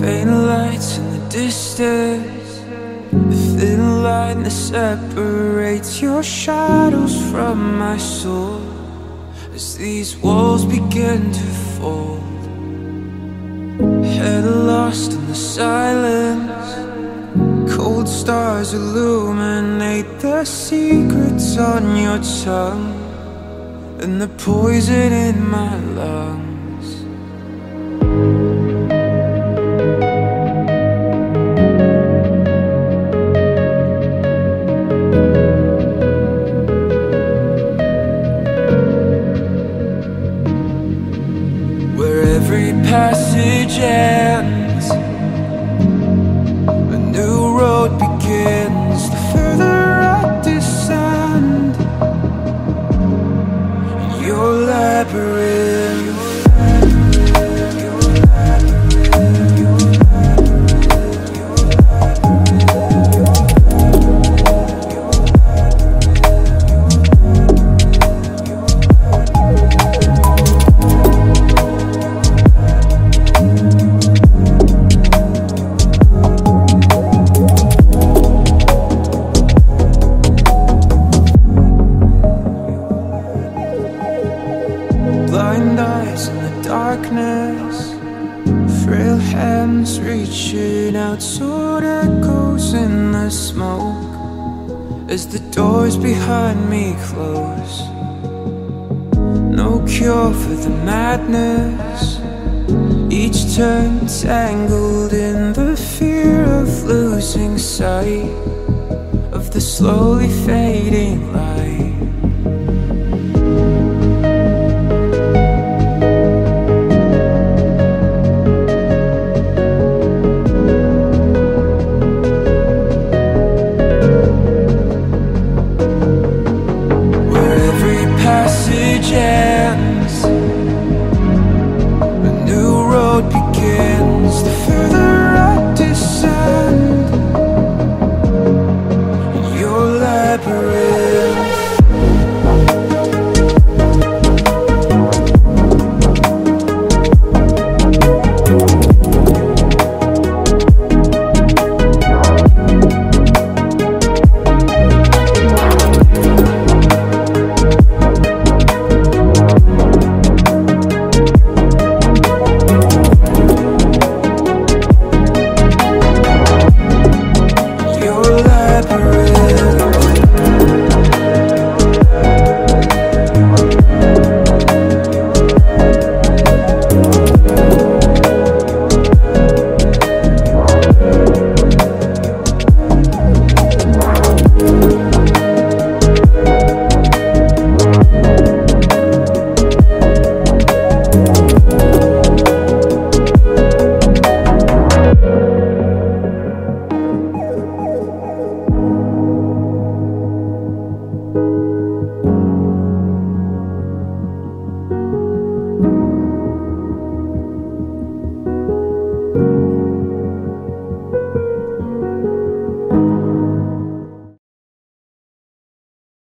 Faint lights in the distance. The thin line that separates your shadows from my soul. As these walls begin to fold. Head lost in the silence. Cold stars illuminate the secrets on your tongue. And the poison in my lungs passage darkness. Frail hands reaching out Sword echoes in the smoke. As the doors behind me close. No cure for the madness. Each turn tangled in the fear of losing sight Of the slowly fading light passage. never